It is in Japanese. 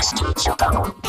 ラストショット。